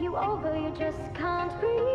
you over, you just can't breathe.